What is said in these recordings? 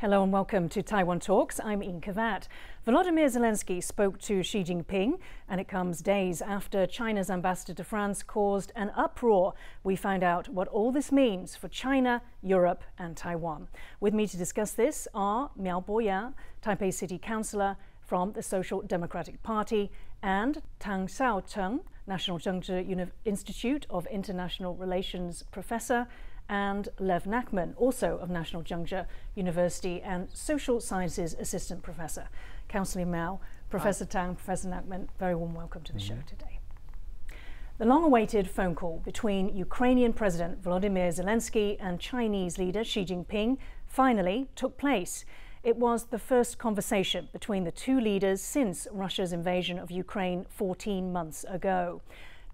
Hello and welcome to Taiwan Talks. I'm Ian Kavat. Volodymyr Zelensky spoke to Xi Jinping, and it comes days after China's ambassador to France caused an uproar. We find out what all this means for China, Europe, and Taiwan. With me to discuss this are Miao Po-ya, Taipei City Councillor from the Social Democratic Party, and Tang Shao-cheng, National Chengchi Institute of International Relations Professor and Lev Nachman, also of National Chengchi University and Social Sciences Assistant Professor. Councillor Miao, Professor Hi. Tang, Professor Nachman, very warm welcome to the mm-hmm. show today. The long awaited phone call between Ukrainian President Volodymyr Zelensky and Chinese leader Xi Jinping finally took place. It was the first conversation between the two leaders since Russia's invasion of Ukraine 14 months ago.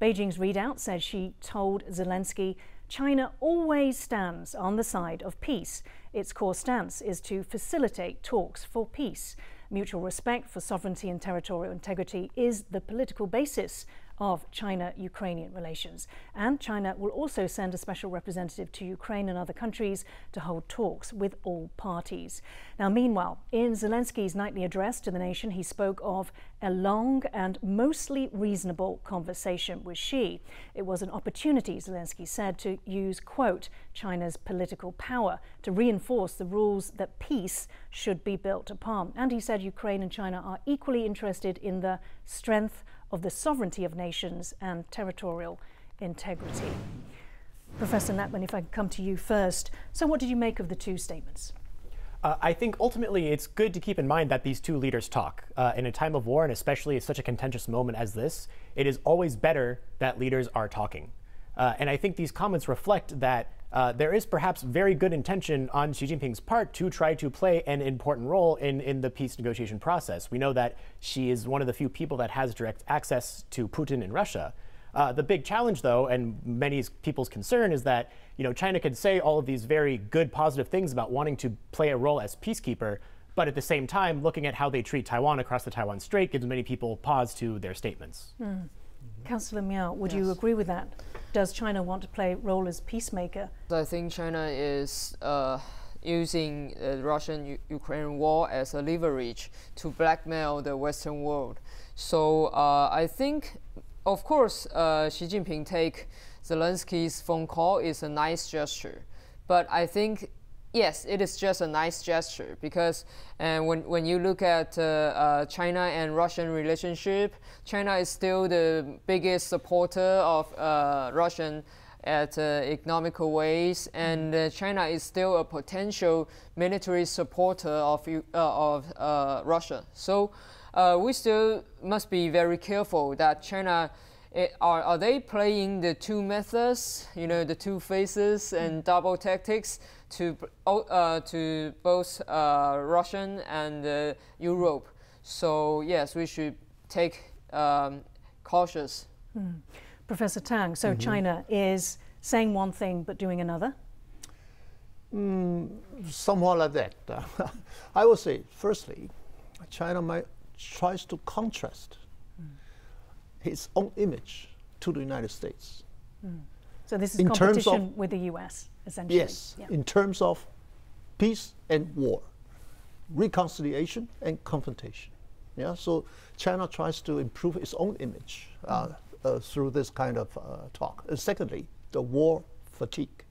Beijing's readout said Xi told Zelensky China always stands on the side of peace. Its core stance is to facilitate talks for peace. Mutual respect for sovereignty and territorial integrity is the political basis of China Ukrainian relations. And China will also send a special representative to Ukraine and other countries to hold talks with all parties. Now, meanwhile, in Zelensky's nightly address to the nation, he spoke of a long and mostly reasonable conversation with Xi. It was an opportunity, Zelensky said, to use, quote, China's political power to reinforce the rules that peace should be built upon. And he said Ukraine and China are equally interested in the strength of the sovereignty of nations and territorial integrity. Professor Nachman, if I can come to you first. So, what did you make of the two statements? Uh, I think ultimately it's good to keep in mind that these two leaders talk. Uh, in a time of war, and especially at such a contentious moment as this, it is always better that leaders are talking. Uh, and I think these comments reflect that uh, there is perhaps very good intention on Xi Jinping's part to try to play an important role in, in the peace negotiation process. We know that Xi is one of the few people that has direct access to Putin in Russia. Uh, the big challenge, though, and many people's concern, is that you know China could say all of these very good, positive things about wanting to play a role as peacekeeper, but at the same time, looking at how they treat Taiwan across the Taiwan Strait gives many people pause to their statements. Mm. Councillor Miao, would yes. you agree with that? Does China want to play a role as peacemaker? I think China is uh, using the Russian-Ukraine war as a leverage to blackmail the Western world. So uh, I think, of course, uh, Xi Jinping take Zelensky's phone call is a nice gesture, but I think yes, it is just a nice gesture because and when, when you look at uh, uh, China and Russian relationship, China is still the biggest supporter of uh, Russian at uh, economical ways, and uh, China is still a potential military supporter of, uh, of Russia. So we still must be very careful that China it, are, are they playing the two methods, you know, the two phases and double tactics to, uh, to both uh, Russian and uh, Europe? So yes, we should take um, cautious. Mm. Professor Tang, so mm -hmm. China is saying one thing but doing another? Mm, somewhat like that. I would say, firstly, China might tries to contrast his own image to the United States. So this is in competition of, with the U.S. essentially. Yes, yeah. in terms of peace and war, reconciliation and confrontation. Yeah, so China tries to improve its own image uh, mm. uh, through this kind of uh, talk. And secondly, the war fatigue,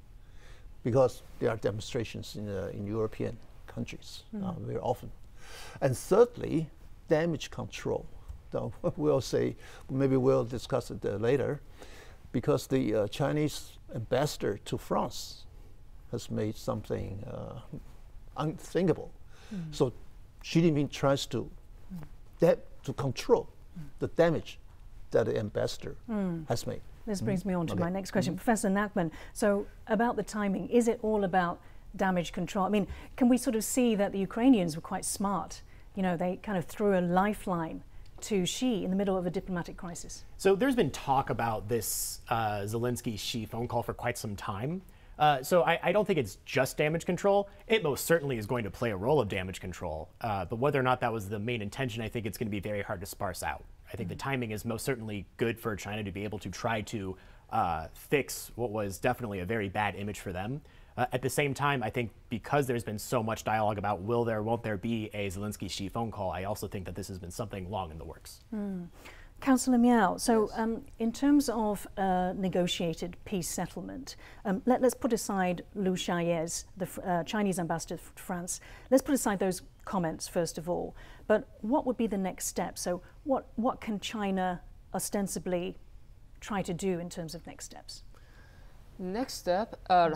because there are demonstrations in, uh, in European countries mm. very often. And thirdly, damage control we'll say, maybe we'll discuss it uh, later, because the uh, Chinese ambassador to France has made something uh, unthinkable. Mm. So Xi Jinping tries to, mm. to control mm. the damage that the ambassador mm. has made. This brings me on to okay. my next question. -hmm. Professor Nachman, so about the timing, is it all about damage control? I mean, can we sort of see that the Ukrainians were quite smart? You know, they kind of threw a lifeline to Xi in the middle of a diplomatic crisis? So there's been talk about this uh, Zelensky Xi phone call for quite some time. Uh, so I, I, don't think it's just damage control. It most certainly is going to play a role of damage control. Uh, but whether or not that was the main intention, I think it's going to be very hard to sparse out. I think mm-hmm. the timing is most certainly good for China to be able to try to uh, fix what was definitely a very bad image for them. Uh, at the same time, I think because there's been so much dialogue about will there, won't there be a Zelensky Xi phone call, I also think that this has been something long in the works. Mm. Councillor Miao, so um, in terms of uh, negotiated peace settlement, um, let, us put aside Lu Shaye's, the uh, Chinese ambassador to France, let's put aside those comments first of all. But what would be the next step? So what, what can China ostensibly try to do in terms of next steps? Next step, uh,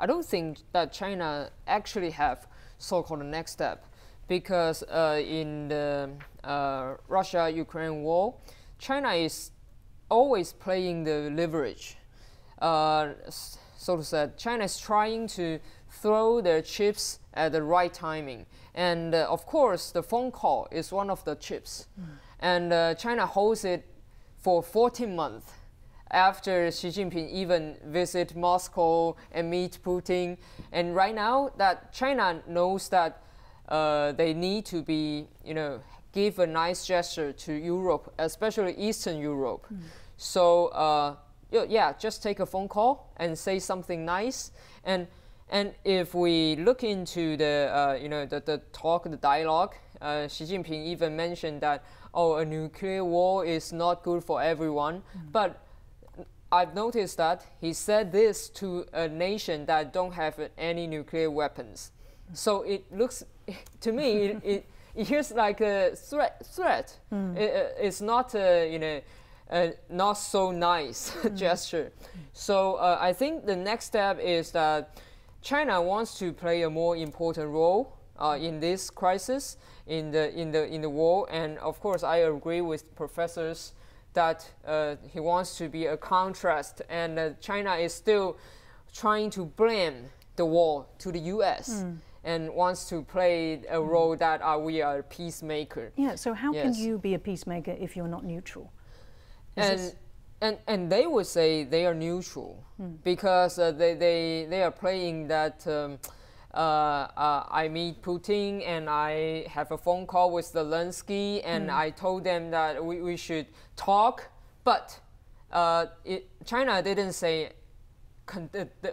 I don't think that China actually have so-called next step because uh, in the uh, Russia-Ukraine war, China is always playing the leverage. Uh, so to say, China is trying to throw their chips at the right timing. And uh, of course, the phone call is one of the chips. Mm. And uh, China holds it for 14 months after Xi Jinping even visit Moscow and meet Putin. And right now, that China knows that uh, they need to be, you know, give a nice gesture to Europe, especially Eastern Europe. Mm. So uh, yeah, just take a phone call and say something nice. And and if we look into the uh, you know the, the talk, the dialogue, uh, Xi Jinping even mentioned that oh a nuclear war is not good for everyone, mm. but I've noticed that he said this to a nation that don't have any nuclear weapons. So it looks, to me, it, it, it hears like a threat. Threat. Mm. It, it's not a, you know, a not so nice mm. gesture. So uh, I think the next step is that China wants to play a more important role uh, in this crisis, in the in the in the war, and of course I agree with professors that uh, he wants to be a contrast, and uh, China is still trying to blame the war to the U.S. Mm. and wants to play a hmm. role that uh, we are a peacemaker. Yeah. So how yes. can you be a peacemaker if you're not neutral? Is and and and they would say they are neutral mm. because uh, they they they are playing that. Um, I meet Putin and I have a phone call with Zelensky and mm. I told them that we, we should talk, but uh, it, China didn't say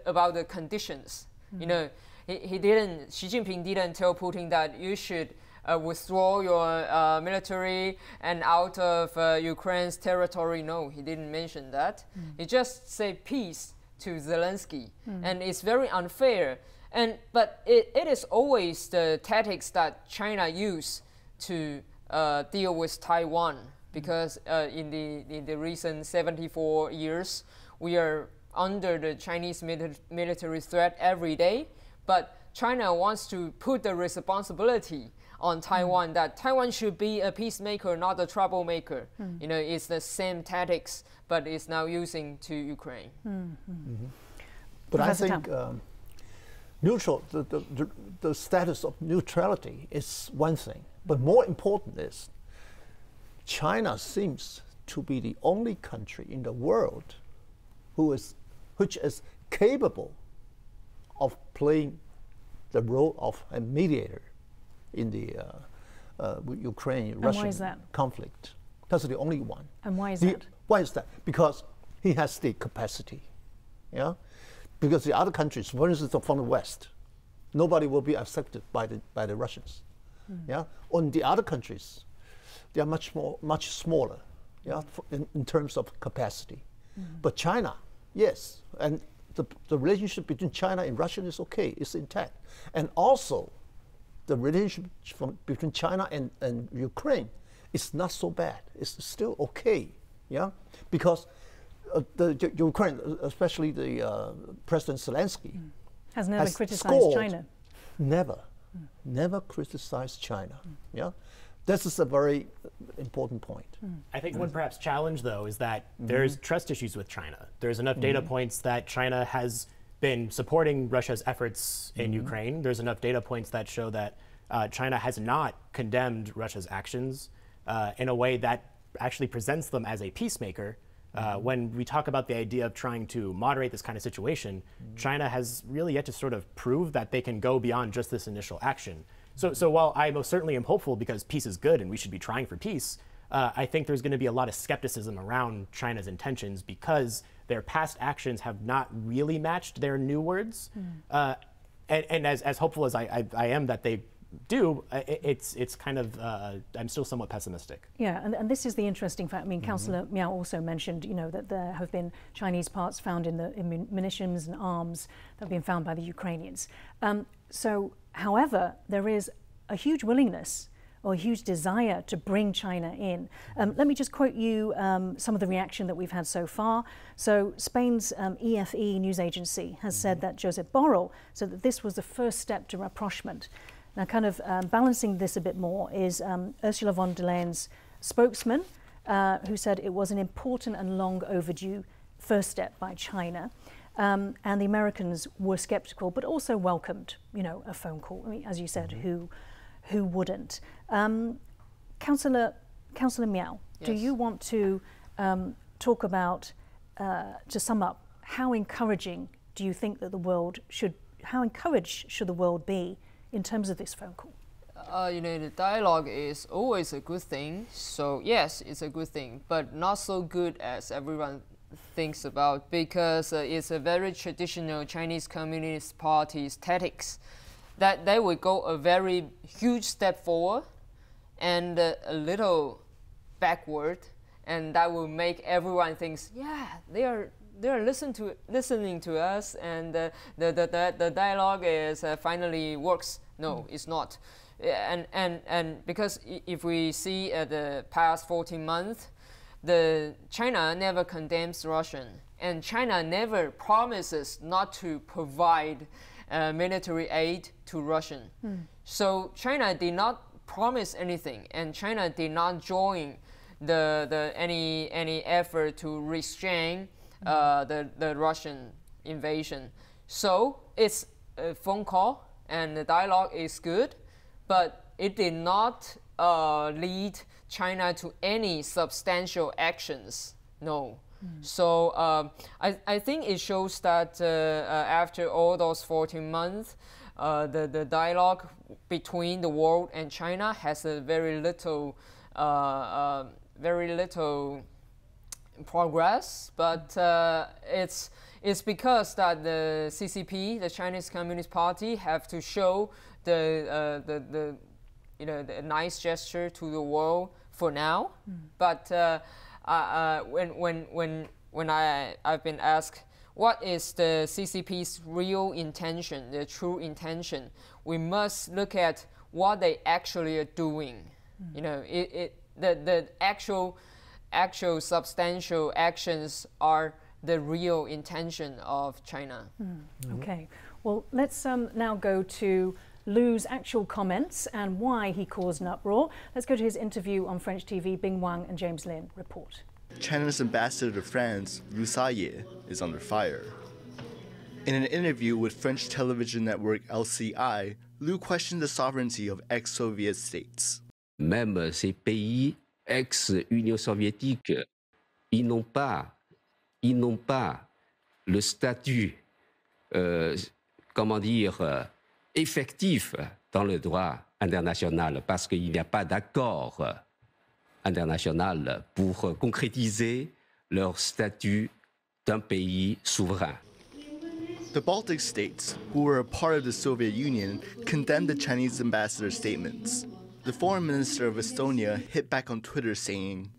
about the conditions. Mm. You know, he, he didn't, Xi Jinping didn't tell Putin that you should uh, withdraw your uh, military and out of uh, Ukraine's territory. No, he didn't mention that. Mm. He just said peace to Zelensky. Mm. And it's very unfair and, but it, it is always the tactics that China use to uh, deal with Taiwan because uh, in, the, in the recent 74 years, we are under the Chinese military threat every day. But China wants to put the responsibility on Taiwan mm. that Taiwan should be a peacemaker, not a troublemaker. Mm. You know, it's the same tactics, but it's now using to Ukraine. Mm -hmm. But I think um, neutral, the, the, the, status of neutrality is one thing, but more important is China seems to be the only country in the world who is, which is capable of playing the role of a mediator in the uh, uh, Ukraine-Russian conflict. That's the only one. And why is that? Why is that? Because he has the capacity. Yeah, because the other countries, for instance, from the West, nobody will be accepted by the, by the Russians. Mm. Yeah? On the other countries, they are much, more, much smaller yeah, in, in terms of capacity. Mm. But China, yes, and the, the relationship between China and Russia is okay, it's intact. And also, the relationship from, between China and, and Ukraine is not so bad. It's still okay, yeah, because uh, the Ukraine, especially the uh, President Zelensky, mm. has never has criticized China. Never, mm. never criticized China. Mm. Yeah, this is a very important point. Mm. I think one perhaps challenge, though, is that -hmm. there's trust issues with China. There's enough data -hmm. points that China has been supporting Russia's efforts in -hmm. Ukraine. There's enough data points that show that uh, China has not condemned Russia's actions uh, in a way that actually presents them as a peacemaker uh, when we talk about the idea of trying to moderate this kind of situation, mm-hmm. China has really yet to sort of prove that they can go beyond just this initial action. So, so while I most certainly am hopeful because peace is good and we should be trying for peace, uh, I think there's going to be a lot of skepticism around China's intentions because their past actions have not really matched their new words. Mm. Uh, and, and as, as hopeful as I, I, I am that they do, it's it's kind of uh, I'm still somewhat pessimistic. Yeah, and, and this is the interesting fact. I mean, mm-hmm. Councillor Miao also mentioned, you know, that there have been Chinese parts found in the in munitions and arms that have been found by the Ukrainians. Um, so, however, there is a huge willingness or a huge desire to bring China in. Um, let me just quote you um, some of the reaction that we've had so far. So, Spain's um, EFE news agency has said mm-hmm. that Josep Borrell said that this was the first step to rapprochement. Now, kind of um, balancing this a bit more is um, Ursula von der Leyen's spokesman, uh, who said it was an important and long overdue first step by China. Um, and the Americans were skeptical, but also welcomed, you know, a phone call. I mean, as you said, mm-hmm. who, who wouldn't? Um, Councillor, Councillor Miao, yes. do you want to um, talk about, uh, to sum up, how encouraging do you think that the world should, how encouraged should the world be in terms of this phone call? Uh, you know, the dialogue is always a good thing. So yes, it's a good thing, but not so good as everyone thinks about because uh, it's a very traditional Chinese Communist Party's tactics that they will go a very huge step forward and uh, a little backward, and that will make everyone thinks, yeah, they are they're listen to, listening to us and uh, the, the, the, the, dialogue is uh, finally works. No, mm. it's not. And, and, and because if we see uh, the past 14 months, the China never condemns Russian and China never promises not to provide uh, military aid to Russian. Mm. So China did not promise anything and China did not join the, the any any effort to restrain uh, the, the Russian invasion. So it's a phone call and the dialogue is good, but it did not uh, lead China to any substantial actions. No. Mm. So um, I, I think it shows that uh, uh, after all those 14 months, uh, the, the dialogue between the world and China has a very little, uh, very little progress, but uh, it's it's because that the CCP, the Chinese Communist Party, have to show the uh, the, the you know the nice gesture to the world for now. Mm. But uh, uh, uh, when when when when I I've been asked what is the CCP's real intention, the true intention, we must look at what they actually are doing. Mm. You know, it, it the the actual actual substantial actions are the real intention of China. Mm. Mm-hmm. Okay, well, let's um, now go to Lu's actual comments and why he caused an uproar. Let's go to his interview on French TV. Bing Wang and James Lin report. China's ambassador to France, Lu Shaye, is under fire. In an interview with French television network LCI, Lu questioned the sovereignty of ex-Soviet states. Même ces pays ex-Union soviétique, ils n'ont pas, ils n'ont pas le statut, euh, comment dire, euh, effectif dans le droit international parce qu'il n'y a pas d'accord international pour concrétiser leur statut d'un pays souverain. The Baltic states, who were a part of the Soviet Union, condemned the Chinese ambassador's statements. The foreign minister of Estonia hit back on Twitter saying,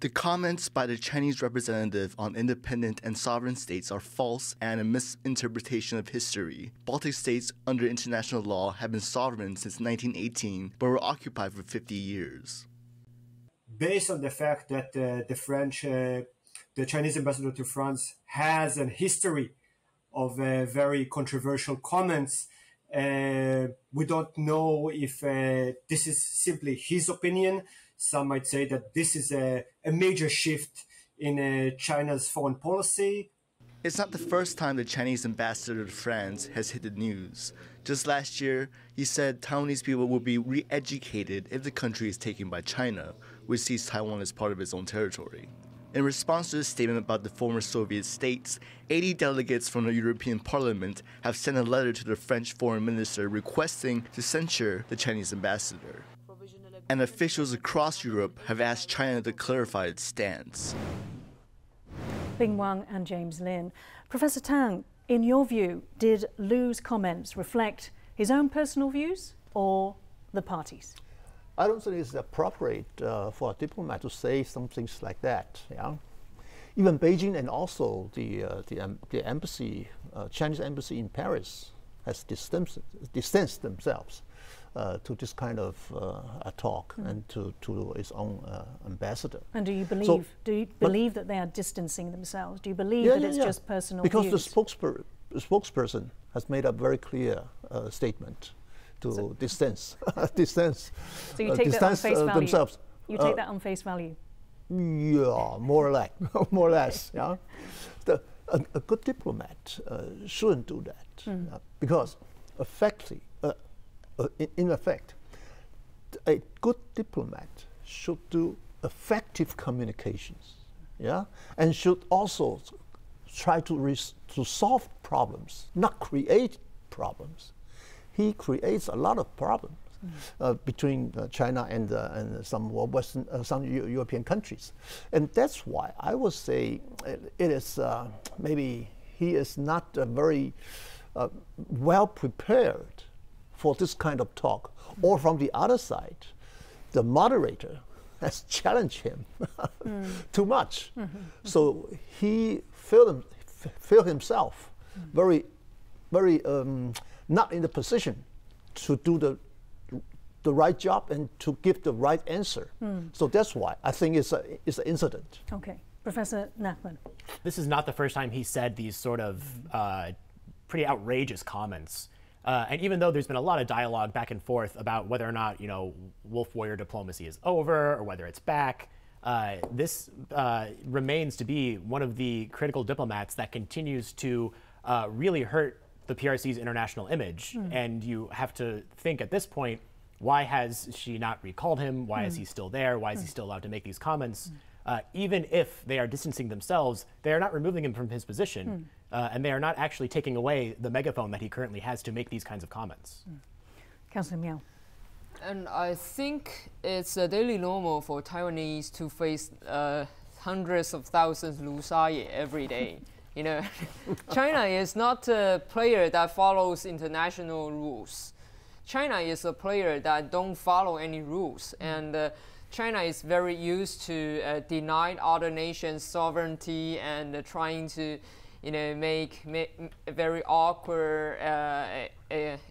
The comments by the Chinese representative on independent and sovereign states are false and a misinterpretation of history. Baltic states, under international law, have been sovereign since 1918 but were occupied for 50 years. Based on the fact that uh, the French, uh, the Chinese ambassador to France has a history of uh, very controversial comments we don't know if uh, this is simply his opinion. Some might say that this is a, a major shift in uh, China's foreign policy. It's not the first time the Chinese ambassador to France has hit the news. Just last year, he said Taiwanese people will be re educated if the country is taken by China, which sees Taiwan as part of its own territory. In response to the statement about the former Soviet states, 80 delegates from the European Parliament have sent a letter to the French foreign minister requesting to censure the Chinese ambassador. And officials across Europe have asked China to clarify its stance. Bing Wang and James Lin. Professor Tang, in your view, did Lu's comments reflect his own personal views or the party's? I don't think it's appropriate uh, for a diplomat to say some things like that. Yeah, even Beijing and also the uh, the, um, the embassy, uh, Chinese embassy in Paris, has distanced, distanced themselves uh, to this kind of uh, talk mm. and to, to its own uh, ambassador. And do you believe so, do you believe that they are distancing themselves? Do you believe yeah, that yeah, it's yeah. just personal because views? the spokesper the spokesperson has made a very clear uh, statement to so distance distance. So you take that on face value. themselves. You take that on face value. Yeah, more or less, more or less. Yeah, the, a, a, good diplomat uh, shouldn't do that mm. uh, because, effectively, uh, uh, in, in, effect, a good diplomat should do effective communications. Yeah, and should also try to to solve problems, not create problems. He creates a lot of problems uh, between uh, China and, uh, and some Western, uh, some European countries. And that's why I would say it, it is uh, maybe he is not very uh, well prepared for this kind of talk. Or from the other side, the moderator has challenged him mm. too much. Mm -hmm. So he felt, him, felt himself mm. very, very um, not in the position to do the the right job and to give the right answer. Mm. So that's why I think it's, a, it's an incident. Okay. Professor Nachman. This is not the first time he said these sort of uh, pretty outrageous comments. Uh, and even though there's been a lot of dialogue back and forth about whether or not, you know, wolf warrior diplomacy is over or whether it's back, uh, this uh, remains to be one of the critical diplomats that continues to uh, really hurt the PRC's international image. Mm. And you have to think at this point, why has Xi not recalled him? Why mm. is he still there? Why is he still allowed to make these comments? Uh, even if they are distancing themselves, they are not removing him from his position, uh, and they are not actually taking away the megaphone that he currently has to make these kinds of comments. Councillor Miao. And I think it's a daily normal for Taiwanese to face uh, hundreds of thousands Lu Shaye every day. you know, China is not a player that follows international rules. China is a player that don't follow any rules, mm. and uh, China is very used to uh, deny other nations sovereignty and uh, trying to, you know, make, make very awkward uh,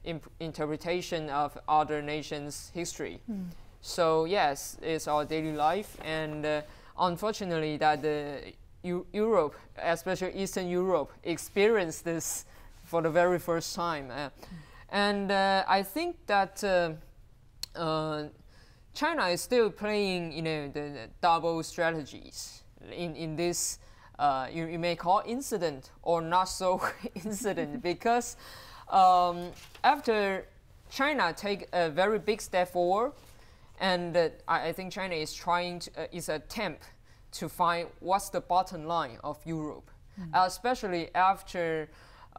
imp interpretation of other nations' history. Mm. So yes, it's our daily life, and uh, unfortunately, that the Europe, especially Eastern Europe, experienced this for the very first time. Uh. And uh, I think that uh, uh, China is still playing, you know, the, the double strategies in, in this, uh, you, you, may call incident or not so incident because um, after China take a very big step forward, and uh, I, I, think China is trying to, uh, is attempt to find what's the bottom line of Europe, mm. especially after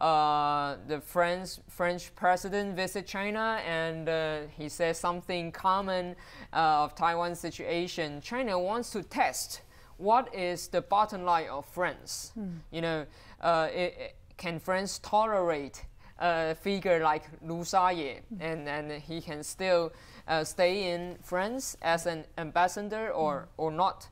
uh, the French French president visit China and uh, he says something common uh, of Taiwan situation. China wants to test what is the bottom line of France. Mm. You know, uh, it, it, can France tolerate a figure like Lu Shaye mm. and and he can still uh, stay in France as an ambassador or mm. or not?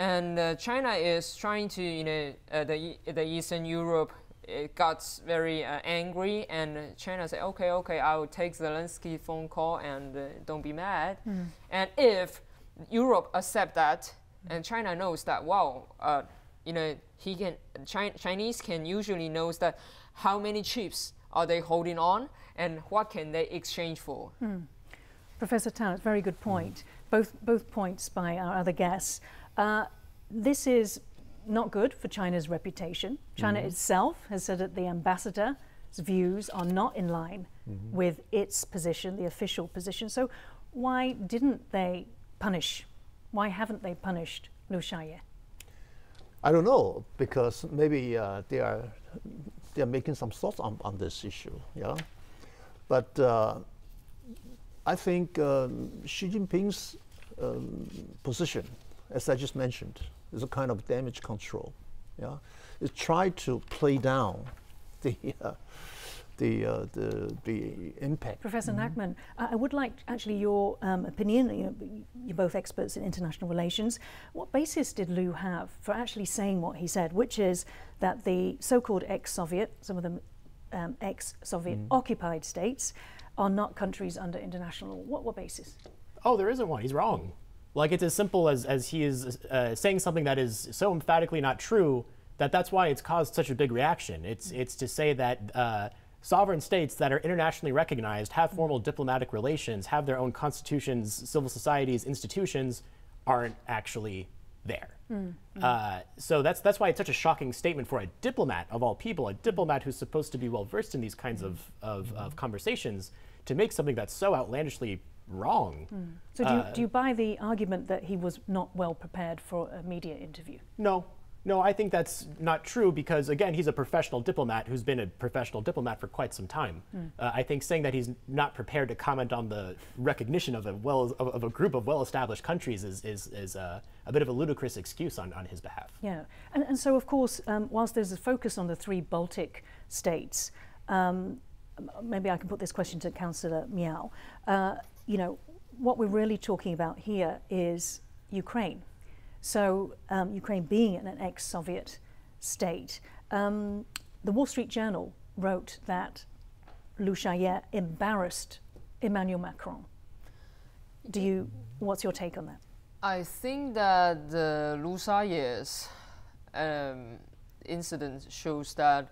And uh, China is trying to, you know, the the Eastern Europe it got very uh, angry, and China said, "Okay, okay, I will take Zelensky phone call, and uh, don't be mad." Mm. And if Europe accept that, and China knows that, wow, uh, you know, he can Chi Chinese can usually knows that how many chips are they holding on, and what can they exchange for. Mm. Professor Tang, very good point. Mm. Both both points by our other guests. Uh, this is not good for China's reputation. China mm -hmm. itself has said that the ambassador's views are not in line mm -hmm. with its position, the official position. So why didn't they punish? Why haven't they punished Lu Shaye? I don't know because maybe uh, they are they are making some thoughts on, on this issue. Yeah, but uh, I think um, Xi Jinping's um, position, as I just mentioned, is a kind of damage control. Yeah, it tried to play down the uh, the, uh, the the impact. Professor Nachman, uh, I would like actually your um, opinion. You know, you're both experts in international relations. What basis did Lu have for actually saying what he said, which is that the so-called ex-Soviet, some of them um, ex-Soviet occupied states, are not countries under international law? What, what basis? Oh, there isn't one. He's wrong. Like it's as simple as, as he is uh, saying something that is so emphatically not true that that's why it's caused such a big reaction. It's it's to say that uh, sovereign states that are internationally recognized have formal diplomatic relations, have their own constitutions, civil societies, institutions, aren't actually there. Uh, so that's that's why it's such a shocking statement for a diplomat of all people, a diplomat who's supposed to be well versed in these kinds of, of, of conversations, to make something that's so outlandishly wrong. So do you, do you buy the argument that he was not well prepared for a media interview? No, no, I think that's not true because, again, he's a professional diplomat who's been a professional diplomat for quite some time. Uh, I think saying that he's not prepared to comment on the recognition of a well of, of a group of well-established countries is is, is uh, a bit of a ludicrous excuse on, on his behalf. Yeah, and, and so of course, um, whilst there's a focus on the three Baltic states, um, maybe I can put this question to Councillor Miao. Uh, you know, what we're really talking about here is Ukraine. So um, Ukraine being an ex-Soviet state, um, the Wall Street Journal wrote that Shaye embarrassed Emmanuel Macron. Do you? What's your take on that? I think that the Lu um, incident shows that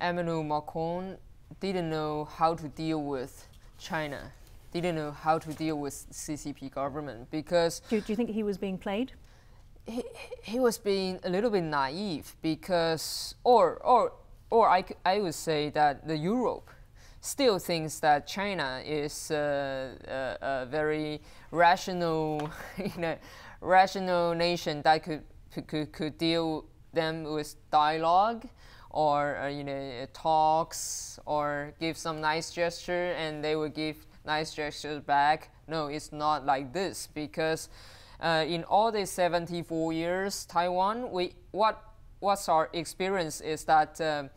Emmanuel Macron didn't know how to deal with China, didn't know how to deal with CCP government because Do, do you think he was being played? he, he was being a little bit naive because, or or or I, I would say that the Europe still thinks that China is uh, a, a very rational, you know, rational nation that could could, could, could deal them with dialogue or uh, you know talks or give some nice gesture and they will give nice gestures back. No, it's not like this because uh, in all these 74 years, Taiwan, we what what's our experience is that um,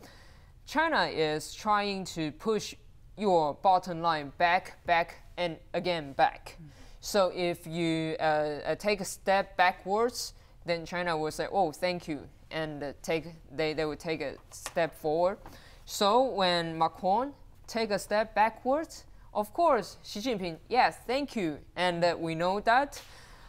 China is trying to push your bottom line back, back, and again back. So if you uh, uh, take a step backwards, then China will say, "Oh, thank you," and take they, they will take a step forward. So when Macron take a step backwards, of course, Xi Jinping, yes, thank you, and uh, we know that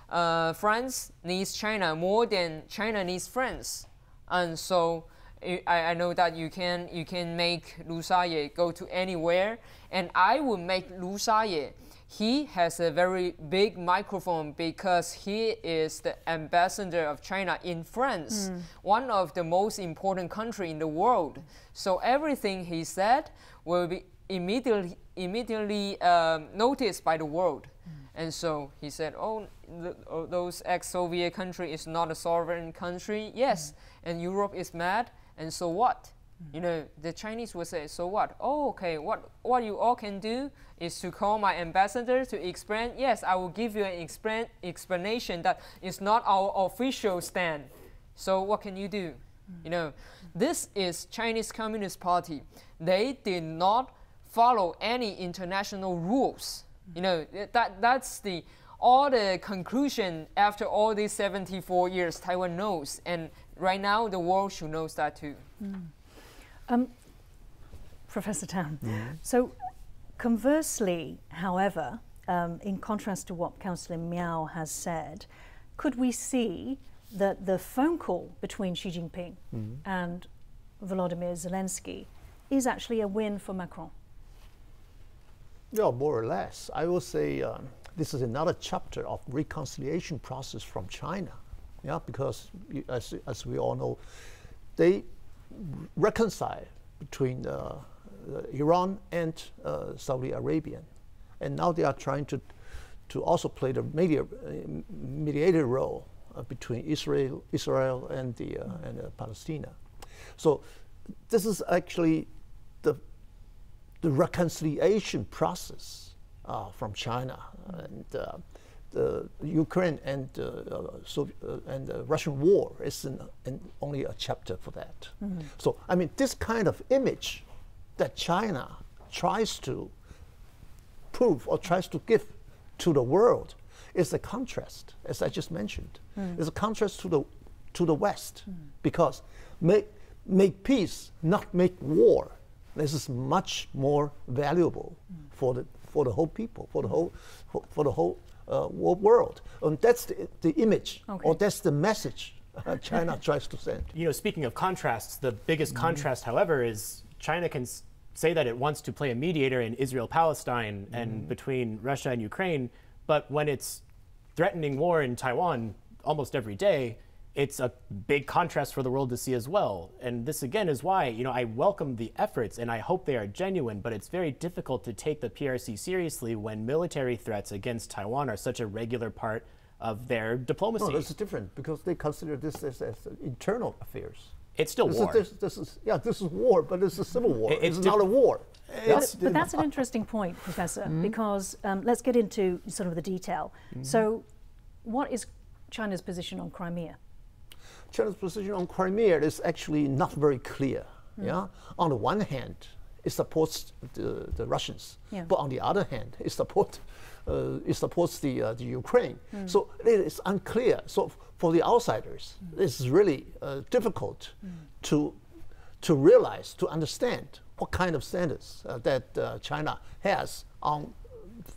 uh, France needs China more than China needs France, and so I, I know that you can you can make Lu Shaye go to anywhere, and I will make Lu Shaye. He has a very big microphone because he is the ambassador of China in France, one of the most important country in the world. So everything he said will be immediately immediately um, noticed by the world. Hmm. And so he said, "Oh, th- oh, those ex-Soviet country is not a sovereign country. Yes, hmm. and Europe is mad. And so what? Hmm. You know, the Chinese will say, "So what? Oh, okay. What what you all can do is to call my ambassador to explain. Yes, I will give you an explain, explanation that is not our official stand. So what can you do? You know, this is Chinese Communist Party. They did not follow any international rules. You know, that that's the all the conclusion after all these 74 years Taiwan knows and right now the world should know that too. Um, Professor Tang. So, conversely, however, um, in contrast to what Councillor Miao has said, could we see that the phone call between Xi Jinping and Volodymyr Zelensky is actually a win for Macron? Yeah, more or less. I will say um, this is another chapter of reconciliation process from China. Yeah, because as, as we all know, they reconcile between uh, uh, Iran and uh, Saudi Arabia, and now they are trying to to also play the media, mediator role uh, between Israel, Israel and the uh, and uh, Palestine. So this is actually the reconciliation process uh, from China, and uh, the Ukraine and uh, uh, so, uh, and the Russian war is in, in only a chapter for that. So I mean, this kind of image that China tries to prove or tries to give to the world is a contrast, as I just mentioned. It's a contrast to the to the West because make make peace, not make war. This is much more valuable for the for the whole people, for the whole for, for the whole uh, world. And that's the, the image, Okay. or that's the message uh, China tries to send. You know, speaking of contrasts, the biggest contrast, however, is China can s- say that it wants to play a mediator in Israel Palestine and between Russia and Ukraine, but when it's threatening war in Taiwan almost every day, it's a big contrast for the world to see as well. And this again is why, you know, I welcome the efforts and I hope they are genuine, but it's very difficult to take the PRC seriously when military threats against Taiwan are such a regular part of their diplomacy. No, it's different because they consider this as, as internal affairs. it's still This war. is, this, this is yeah, this is war, but it's a civil war. It- it's it's not a diff- war. It's- But that's an interesting point, Professor, because um, let's get into sort of the detail. So, what is China's position on Crimea? China's position on Crimea is actually not very clear. Yeah, on the one hand, it supports the, the Russians, Yeah. but on the other hand, it supports uh, it supports the uh, the Ukraine. So it is unclear. So for the outsiders, it's really uh, difficult to to realize to understand what kind of standards uh, that uh, China has on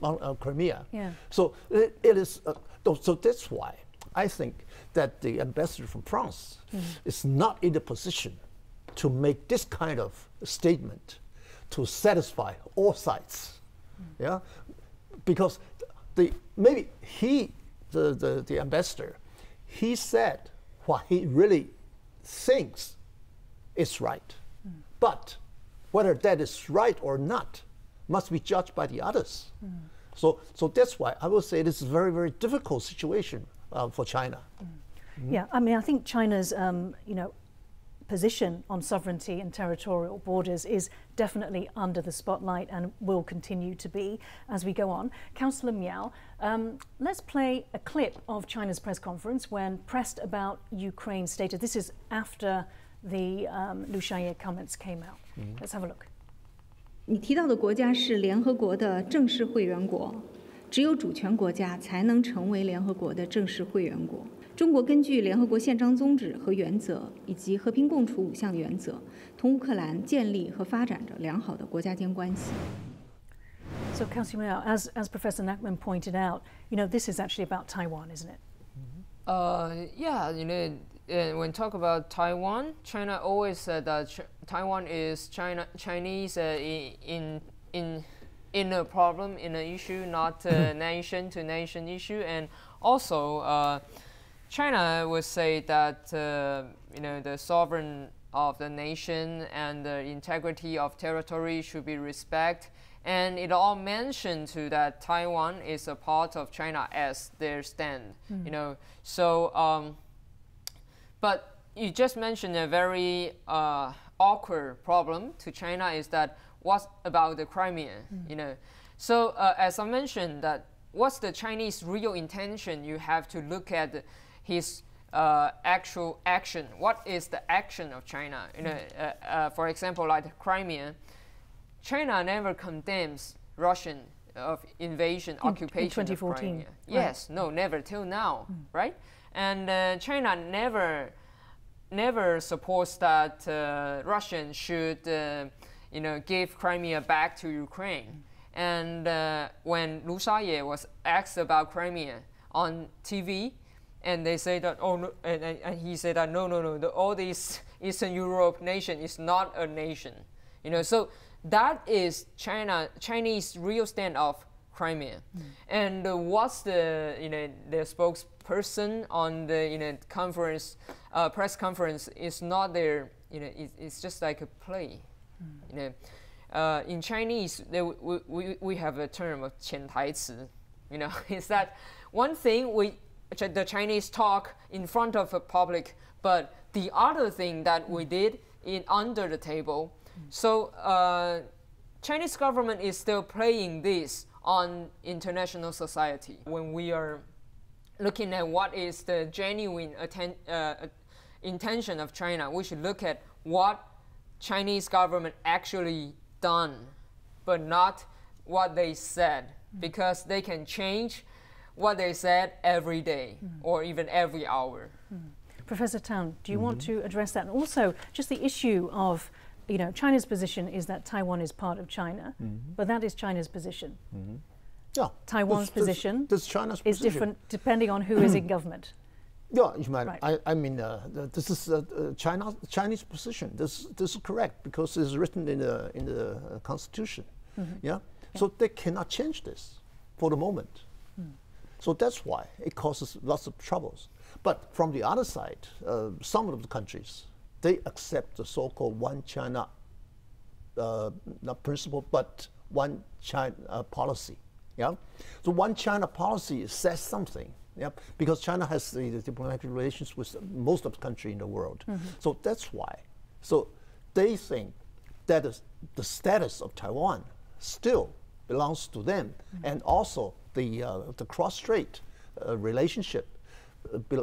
on uh, Crimea. Yeah. So it, it is. Uh, so that's why I think that the ambassador from France mm. is not in the position to make this kind of statement to satisfy all sides. Mm. Yeah, because the maybe he the, the, the ambassador he said what he really thinks is right, mm. but whether that is right or not must be judged by the others. So, so that's why I would say this is a very, very difficult situation uh, for China. Mm. Yeah, I mean, I think China's, um, you know, position on sovereignty and territorial borders is definitely under the spotlight and will continue to be as we go on. Councillor Miao, um, let's play a clip of China's press conference when pressed about Ukraine's status. This is after the um, Lu Shaye comments came out. Mm -hmm. Let's have a look. 你提到的国家是联合国的正式会员国，只有主权国家才能成为联合国的正式会员国。中国根据联合国宪章宗旨和原则以及和平共处五项原则，同乌克兰建立和发展着良好的国家间关系。So, Councillor as, as Professor Nachman pointed out, you know, this is actually about Taiwan, isn't it? Uh, yeah, you know, when talk about Taiwan, China always said that Taiwan is China Chinese uh, in in in a problem, in an issue, not uh, a nation to nation issue, and also uh, China would say that uh, you know the sovereign of the nation and the integrity of territory should be respect. And it all mentioned to that Taiwan is a part of China as their stand, you know. So, um, but you just mentioned a very uh, awkward problem to China is that what about the Crimea, you know? So uh, as I mentioned that what's the Chinese real intention? You have to look at his uh, actual action. What is the action of China? You know, uh, uh, for example, like Crimea, China never condemns Russian of invasion, in occupation of 2014, Crimea. right. Yes, no, never till now, right? And uh, China never, never supports that uh, Russian should, uh, you know, give Crimea back to Ukraine. And uh, when Lu Shaye was asked about Crimea on TV, and they say that oh no, and, and, and he said that no no no, the, all these Eastern Europe nation is not a nation, you know. So that is China Chinese real stand of Crimea, and uh, what's the you know the spokesperson on the you know conference uh, press conference is not there you know it, it's just like a play, you know. Uh, in Chinese, there, we, we, we have a term of 潜台词, you know, is that one thing we Ch- the Chinese talk in front of the public, but the other thing that we did in under the table. So uh, Chinese government is still playing this on international society. When we are looking at what is the genuine uh, intention of China, we should look at what Chinese government actually done, but not what they said, because they can change what they said every day mm. or even every hour. Mm. Professor Tang, do you -hmm. want mm-hmm. to address that? And also, just the issue of you know, China's position is that Taiwan is part of China, mm -hmm. but that is China's position. Mm -hmm. Yeah. Taiwan's this, position this, China's is position. different depending on who is in government. Yeah, you might. Right. I, I mean, uh, this is uh, uh, China, Chinese position. This, this is correct because it's written in the in the uh, constitution. Mm -hmm. yeah? yeah? so they cannot change this for the moment. So that's why it causes lots of troubles. But from the other side, uh, some of the countries they accept the so-called one China, uh, not principle, but one China uh, policy. Yeah, so one China policy says something. Yeah, because China has the, the diplomatic relations with most of the country in the world. Mm -hmm. So that's why. So they think that is the status of Taiwan still belongs to them, mm -hmm. and also the uh, the cross-strait uh, relationship uh, be, uh,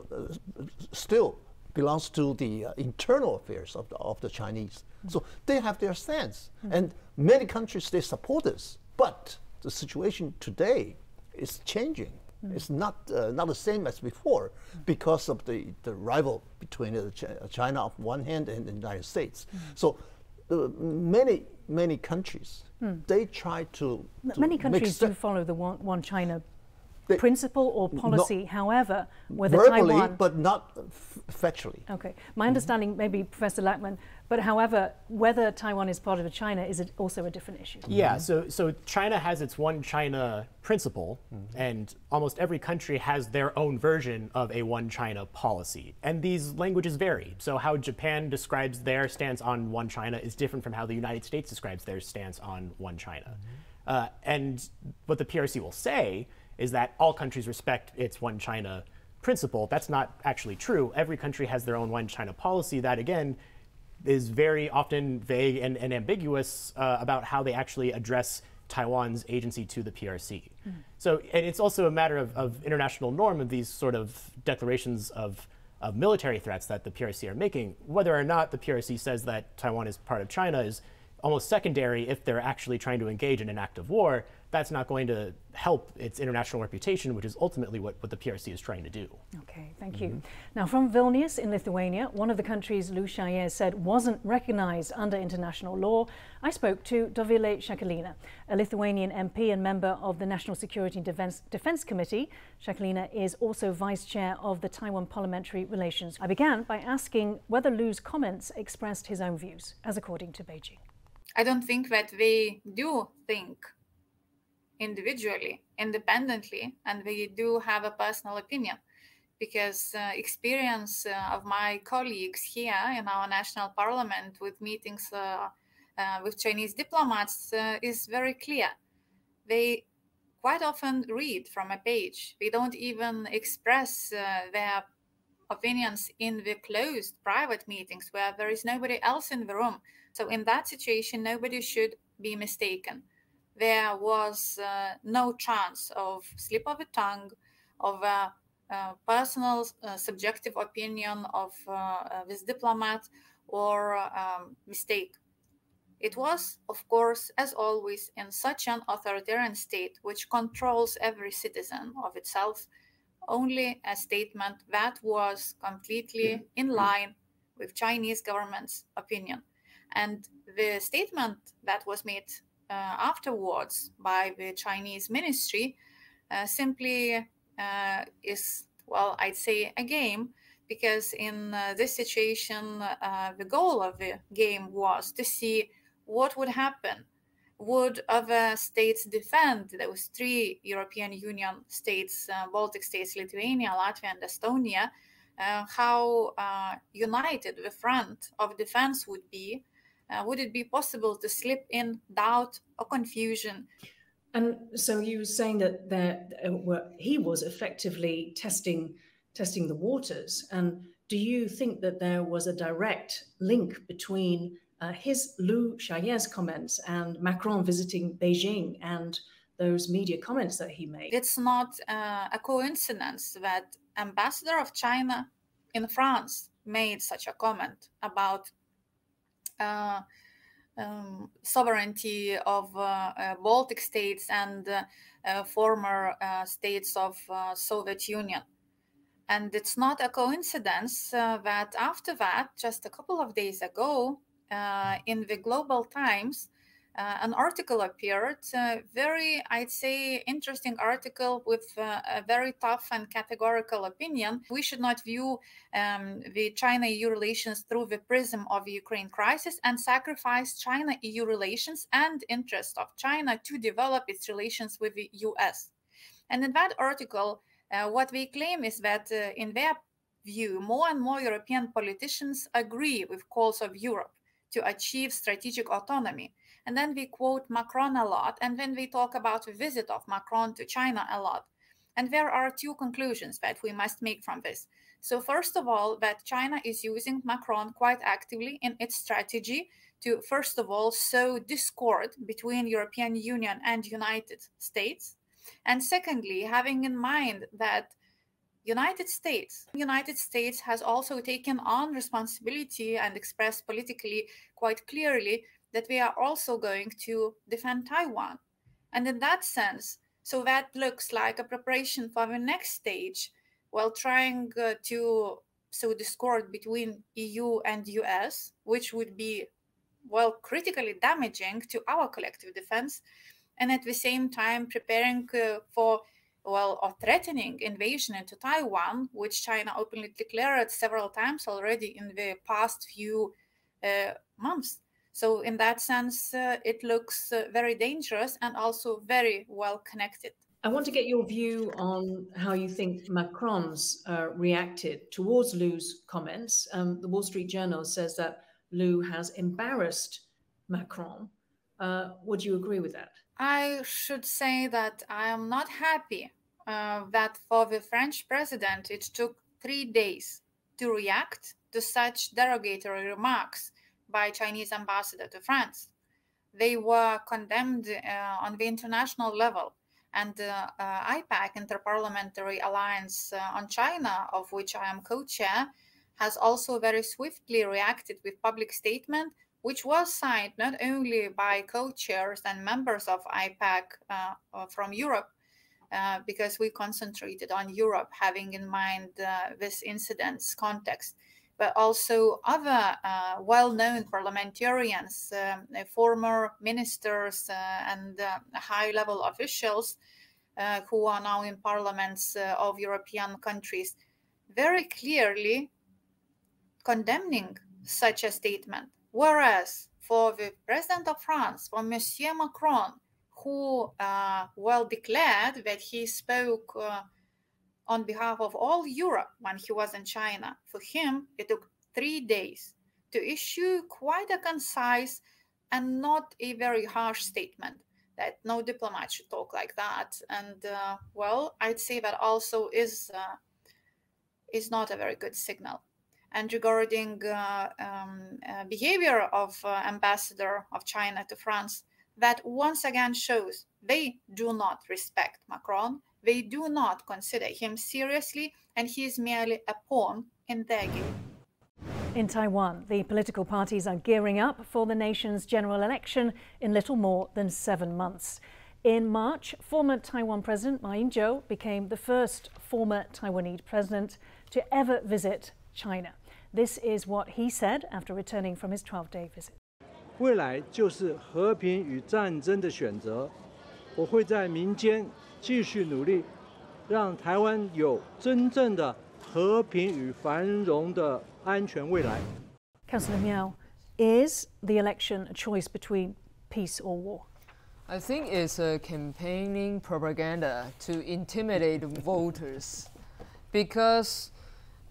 still belongs to the uh, internal affairs of the, of the Chinese. Mm. So they have their stance. Mm. And many countries, they support this. But the situation today is changing. Mm. It's not, uh, not the same as before because of the, the rival between uh, China on one hand and the United States. So uh, many, many countries, hmm. they try to, to Many countries do follow the one, one China they, principle or policy. No, However, whether verbally, Taiwan, but not factually. Okay, my understanding, mm -hmm. maybe Professor Nachman, but however, whether Taiwan is part of China is also a different issue. Yeah, mm -hmm. so so China has its one China principle, mm -hmm. and almost every country has their own version of a one China policy, and these languages vary. So how Japan describes their stance on one China is different from how the United States describes their stance on one China. Mm-hmm. Uh, and what the PRC will say is that all countries respect its one China principle. That's not actually true. Every country has their own one China policy that, again, is very often vague and, and ambiguous uh, about how they actually address Taiwan's agency to the PRC. Mm. So, and it's also a matter of, of, international norm of these sort of declarations of, of military threats that the PRC are making. Whether or not the PRC says that Taiwan is part of China is almost secondary if they're actually trying to engage in an act of war that's not going to help its international reputation, which is ultimately what, what the PRC is trying to do. Okay, thank mm -hmm. you. Mm-hmm. Now, from Vilnius in Lithuania, one of the countries Shaye said wasn't recognized under international law, I spoke to Dovile Sakaliene, a Lithuanian MP and member of the National Security and Defense, Defense Committee. Shakalina is also vice chair of the Taiwan Parliamentary Relations. I began by asking whether Lu's comments expressed his own views, as according to Beijing. I don't think that we do think individually, independently, and we do have a personal opinion because uh, experience uh, of my colleagues here in our national parliament with meetings uh, uh with Chinese diplomats uh, is very clear. They quite often read from a page. They don't even express uh, their opinions in the closed private meetings where there is nobody else in the room. So in that situation, nobody should be mistaken there was uh, no chance of slip of the tongue, of a, a personal uh, subjective opinion of uh, this diplomat or um, mistake. It was, of course, as always, in such an authoritarian state which controls every citizen of itself, only a statement that was completely in line with Chinese government's opinion. And the statement that was made uh, afterwards by the Chinese ministry uh, simply uh, is, well, I'd say a game because in uh, this situation, uh, the goal of the game was to see what would happen. Would other states defend those three European Union states, uh, Baltic states, Lithuania, Latvia, and Estonia? how united the front of defense would be uh, would it be possible to slip in doubt or confusion? And so you were saying that there, uh, he was effectively testing testing the waters. And do you think that there was a direct link between uh, his Lu Shaye's comments and Macron visiting Beijing and those media comments that he made. It's not uh, a coincidence that ambassador of China in France made such a comment about um, sovereignty of uh, uh, Baltic states and uh, former states of Soviet Union. And it's not a coincidence that after that, just a couple of days ago, in the Global Times, uh, an article appeared, uh, very, I'd say, interesting article with uh, a very tough and categorical opinion. We should not view um, the China EU relations through the prism of the Ukraine crisis and sacrifice China EU relations and interest of China to develop its relations with the US. And in that article, uh, what we claim is that, uh, in their view, more and more European politicians agree with calls of Europe to achieve strategic autonomy and then we quote Macron a lot. And then we talk about the visit of Macron to China a lot. And there are two conclusions that we must make from this. So, first of all, that China is using Macron quite actively in its strategy to, first of all, sow discord between European Union and United States. And secondly, having in mind that United States, United States has also taken on responsibility and expressed politically quite clearly that we are also going to defend Taiwan. And in that sense, so that looks like a preparation for the next stage while trying uh, to sow discord between EU and US, which would be, well, critically damaging to our collective defense, and at the same time preparing uh, for, well, or threatening invasion into Taiwan, which China openly declared several times already in the past few uh, months. So in that sense, uh, it looks uh, very dangerous and also very well connected. I want to get your view on how you think Macron's uh, reacted towards Lu's comments. Um, the Wall Street Journal says that Lou has embarrassed Macron. Uh, would you agree with that? I should say that I am not happy uh, that for the French president it took three days to react to such derogatory remarks by Chinese ambassador to France. They were condemned uh, on the international level, and uh, uh, IPAC, Interparliamentary Alliance on China, of which I am co-chair, has also very swiftly reacted with public statement, which was signed not only by co-chairs and members of IPAC uh, from Europe, uh, because we concentrated on Europe, having in mind uh, this incident's context, but also other uh, well-known parliamentarians, um, uh, former ministers, uh, and uh, high-level officials uh, who are now in parliaments uh, of European countries, very clearly condemning such a statement. Whereas for the president of France, for Monsieur Macron, who well declared that he spoke on behalf of all Europe when he was in China. For him, it took three days to issue quite a concise and not a very harsh statement that no diplomat should talk like that. And uh, well, I'd say that also is uh, is not a very good signal. And regarding uh, um, uh, behavior of uh, ambassador of China to France, that once again shows they do not respect Macron they do not consider him seriously, and he is merely a pawn in their game. In Taiwan, the political parties are gearing up for the nation's general election in little more than seven months. In March, former Taiwan President Ma Ying-jeou became the first former Taiwanese president to ever visit China. This is what he said after returning from his 12-day visit. 未来就是和平与战争的选择。我会在民间 继续努力，让台湾有真正的和平与繁荣的安全未来。Councillor Miao, is the election a choice between peace or war? I think it's a campaigning propaganda to intimidate voters because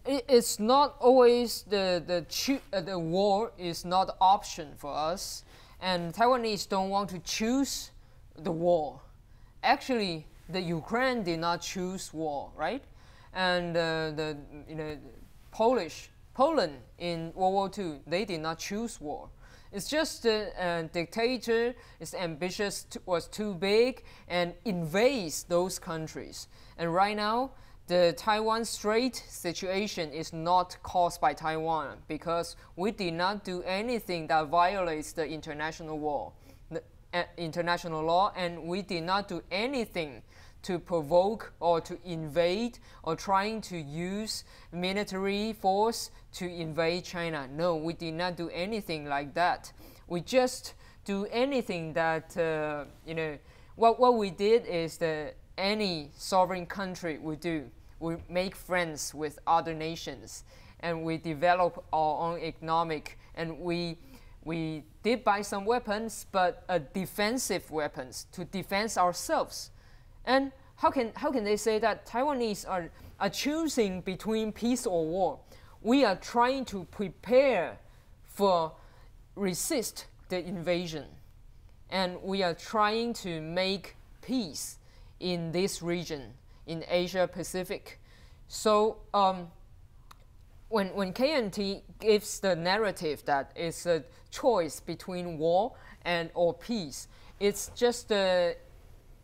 it's not always the the uh, the war is not option for us and Taiwanese don't want to choose the war actually the Ukraine did not choose war, right? And uh, the you know Polish Poland in World War II they did not choose war. It's just the dictator is ambitious, was too big, and invades those countries. And right now, the Taiwan Strait situation is not caused by Taiwan because we did not do anything that violates the international law, the, uh, international law, and we did not do anything to provoke or to invade or trying to use military force to invade China. No, we did not do anything like that. We just do anything that, uh, you know, what, what we did is that any sovereign country would do. We make friends with other nations and we develop our own economic and we we did buy some weapons, but uh, defensive weapons to defend ourselves. And how can, how can they say that Taiwanese are, are choosing between peace or war? We are trying to prepare for resist the invasion. And we are trying to make peace in this region, in Asia Pacific. So um, when, when KMT gives the narrative that it's a choice between war and or peace, it's just a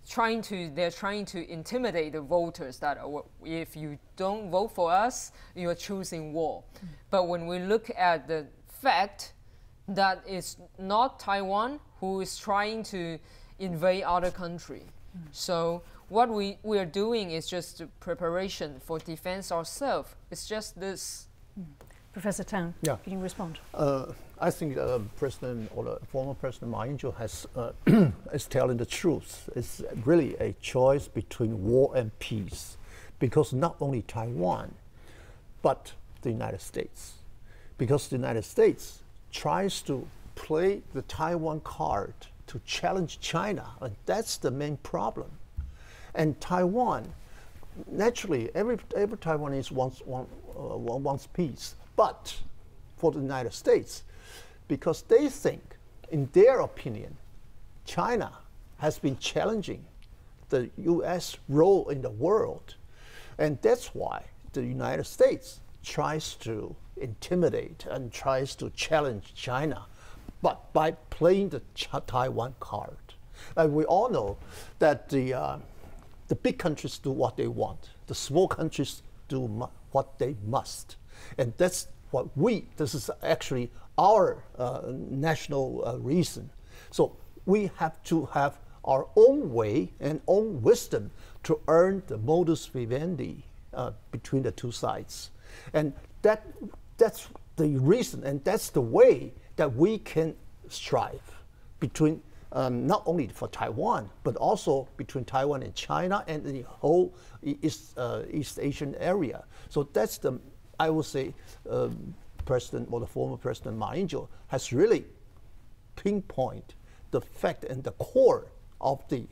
trying to they're trying to intimidate the voters that oh, if you don't vote for us, you are choosing war. Mm. But when we look at the fact that it's not Taiwan who is trying to invade other country. Mm. So what we, we are doing is just preparation for defense ourselves. It's just this. Mm. Professor Tang, yeah. can you respond? Uh, I think uh, President or former President Ma Ying-jeou has uh, is telling the truth. It's really a choice between war and peace, because not only Taiwan, but the United States, because the United States tries to play the Taiwan card to challenge China, and that's the main problem. And Taiwan, naturally, every every Taiwanese wants want, uh, wants peace but for the United States, because they think, in their opinion, China has been challenging the U.S. role in the world. And that's why the United States tries to intimidate and tries to challenge China, but by playing the Taiwan card. And we all know that the, uh, the big countries do what they want, the small countries do what they must. And that's what we, this is actually our uh, national uh, reason. So we have to have our own way and own wisdom to earn the modus vivendi uh, between the two sides. And that, that's the reason and that's the way that we can strive between um, not only for Taiwan, but also between Taiwan and China and the whole East, uh, East Asian area. So that's the I would say uh, President or the former President Ma Ying-jeou has really pinpoint the fact and the core of the,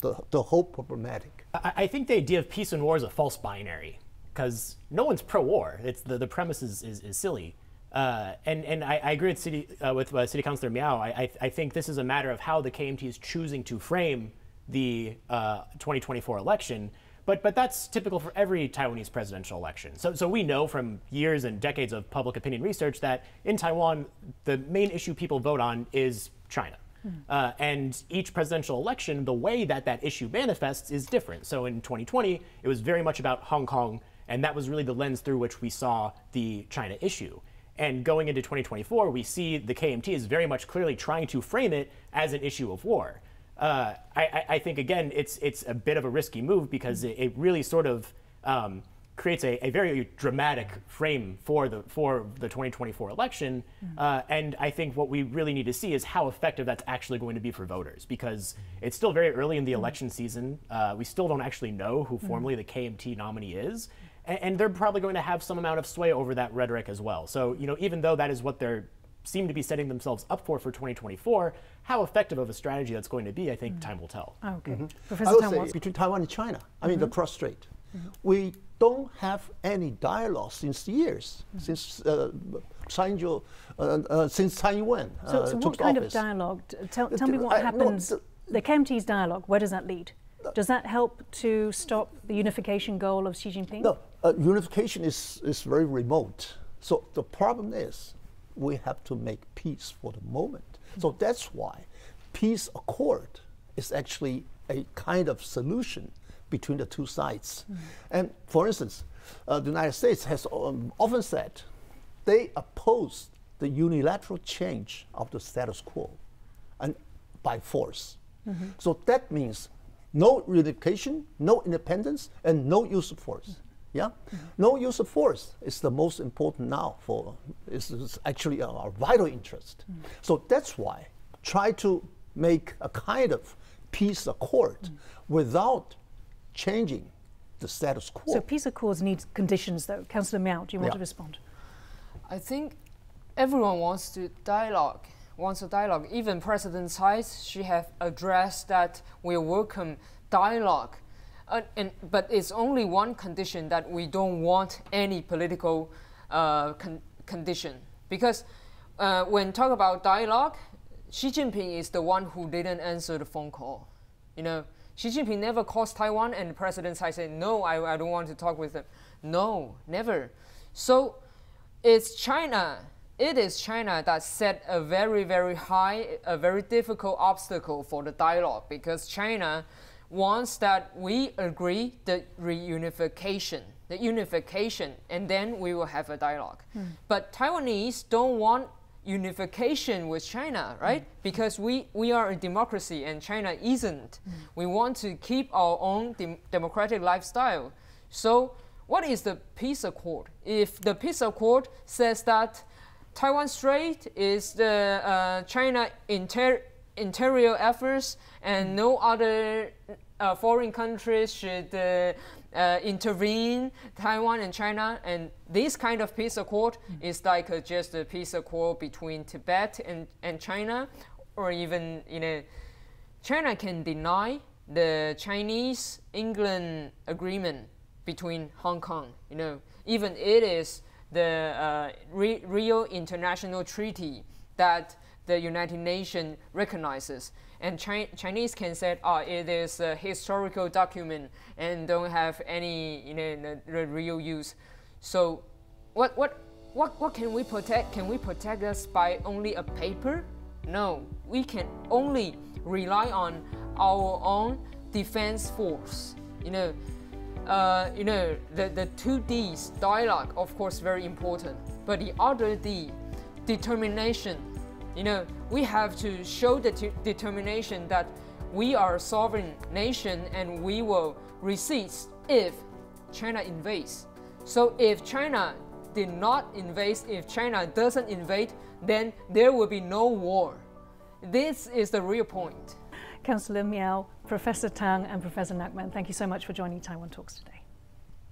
the, the whole problematic. I, I, think the idea of peace and war is a false binary because no one's pro-war. It's the, the premise is, is, is silly. Uh, and and I, I, agree with City uh, with uh, City Councilor Miao. I, I, I think this is a matter of how the KMT is choosing to frame the uh, 2024 election but, but that's typical for every Taiwanese presidential election. So, so we know from years and decades of public opinion research that in Taiwan, the main issue people vote on is China. Mm. Uh, and each presidential election, the way that that issue manifests is different. So in 2020, it was very much about Hong Kong, and that was really the lens through which we saw the China issue. And going into 2024, we see the KMT is very much clearly trying to frame it as an issue of war uh, I, I, think again it's it's a bit of a risky move because it, it really sort of um, creates a, a, very dramatic frame for the for the 2024 election. Mm-hmm. Uh, and I think what we really need to see is how effective that's actually going to be for voters because it's still very early in the mm-hmm. election season. Uh, we still don't actually know who mm-hmm. formally the KMT nominee is. And, and they're probably going to have some amount of sway over that rhetoric as well. So, you know, even though that is what they're seem to be setting themselves up for for 2024. How effective of a strategy that's going to be, I think, mm. time will tell. Oh, okay. Mm-hmm. Professor I would say between Taiwan and China, I mean mm-hmm. the cross strait, mm-hmm. we don't have any dialogue since the years, mm. since uh, Tsai uh, uh, since Tsai Ing-wen uh, So, so what kind office. of dialogue? Tell, tell me what happens. No, the, the KMT's dialogue, where does that lead? Does that help to stop the unification goal of Xi Jinping? No, uh, unification is, is very remote. So the problem is we have to make peace for the moment. So that's why peace accord is actually a kind of solution between the two sides. And for instance, uh, the United States has um, often said they oppose the unilateral change of the status quo and by force. So that means no reunification, no independence, and no use of force. Yeah, mm-hmm. no use of force is the most important now for is, is actually our vital interest. Mm. So that's why try to make a kind of peace accord mm. without changing the status quo. So peace accords need conditions, though. Councillor Miao, do you want Yeah. to respond? I think everyone wants to dialogue, wants a dialogue. Even President Tsai, she have addressed that we welcome dialogue. Uh, and, but it's only one condition that we don't want any political uh, con- condition. Because uh, when talk about dialogue, Xi Jinping is the one who didn't answer the phone call. You know, Xi Jinping never calls Taiwan, and President Tsai said, "No, I, I don't want to talk with them." No, never. So it's China. It is China that set a very, very high, a very difficult obstacle for the dialogue because China wants that we agree the reunification, the unification, and then we will have a dialogue. Hmm. But Taiwanese don't want unification with China, right? Hmm. Because we, we are a democracy and China isn't. Hmm. We want to keep our own dem- democratic lifestyle. So, what is the peace accord? If the peace accord says that Taiwan Strait is the uh, China inter- interior efforts and no other uh, foreign countries should uh, uh, intervene Taiwan and China and this kind of peace accord is like just a peace accord between Tibet and, and China or even you know China can deny the Chinese England agreement between Hong Kong. You know, even it is the uh, re- real international treaty that the United Nations recognizes. And Chi- Chinese can say, oh, it is a historical document and don't have any you know, real use. So, what, what, what, what can we protect? Can we protect us by only a paper? No, we can only rely on our own defense force. You know, uh, you know the, the two D's dialogue, of course, very important. But the other D, determination. You know, we have to show the determination that we are a sovereign nation and we will resist if China invades. So if China did not invade, if China doesn't invade, then there will be no war. This is the real point. Councillor Miao, Professor Tang, and Professor Nachman, thank you so much for joining Taiwan Talks today.